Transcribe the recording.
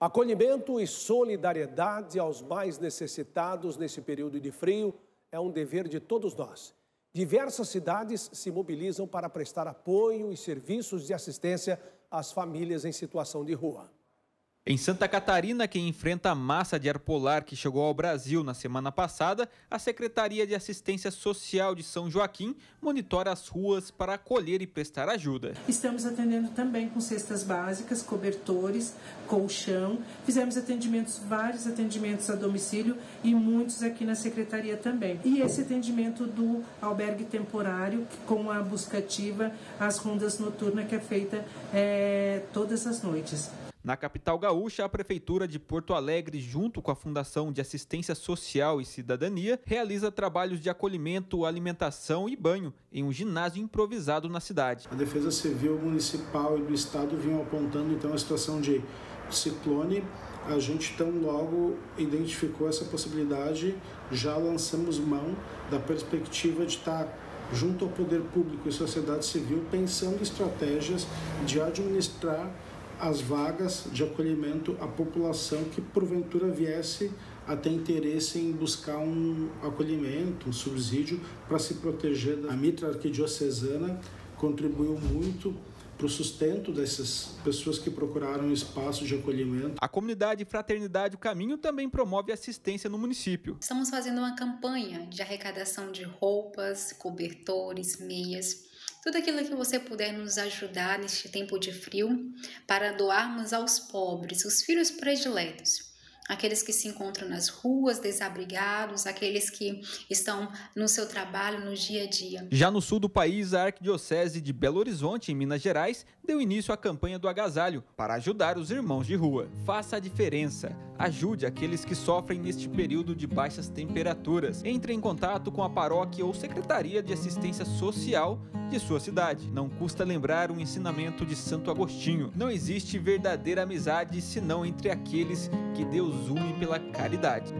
Acolhimento e solidariedade aos mais necessitados nesse período de frio é um dever de todos nós. Diversas cidades se mobilizam para prestar apoio e serviços de assistência às famílias em situação de rua. Em Santa Catarina, que enfrenta a massa de ar polar que chegou ao Brasil na semana passada, a Secretaria de Assistência Social de São Joaquim monitora as ruas para acolher e prestar ajuda. Estamos atendendo também com cestas básicas, cobertores, colchão. Fizemos atendimentos, vários atendimentos a domicílio e muitos aqui na Secretaria também. E esse atendimento do albergue temporário, com a busca ativa, as rondas noturnas que é feita é, todas as noites. Na capital gaúcha, a Prefeitura de Porto Alegre, junto com a Fundação de Assistência Social e Cidadania, realiza trabalhos de acolhimento, alimentação e banho em um ginásio improvisado na cidade. A Defesa Civil Municipal e do Estado vinham apontando então a situação de ciclone. A gente então logo identificou essa possibilidade, já lançamos mão da perspectiva de estar junto ao poder público e sociedade civil pensando estratégias de administrar as vagas de acolhimento à população que porventura viesse a ter interesse em buscar um acolhimento, um subsídio para se proteger da mitra arquidiocesana, contribuiu muito para o sustento dessas pessoas que procuraram espaço de acolhimento. A comunidade Fraternidade o Caminho também promove assistência no município. Estamos fazendo uma campanha de arrecadação de roupas, cobertores, meias tudo aquilo que você puder nos ajudar neste tempo de frio para doarmos aos pobres, os filhos prediletos aqueles que se encontram nas ruas, desabrigados, aqueles que estão no seu trabalho no dia a dia. Já no sul do país, a Arquidiocese de Belo Horizonte, em Minas Gerais, deu início à campanha do agasalho para ajudar os irmãos de rua. Faça a diferença. Ajude aqueles que sofrem neste período de baixas temperaturas. Entre em contato com a paróquia ou secretaria de assistência social de sua cidade. Não custa lembrar um ensinamento de Santo Agostinho. Não existe verdadeira amizade senão entre aqueles que Deus une pela caridade.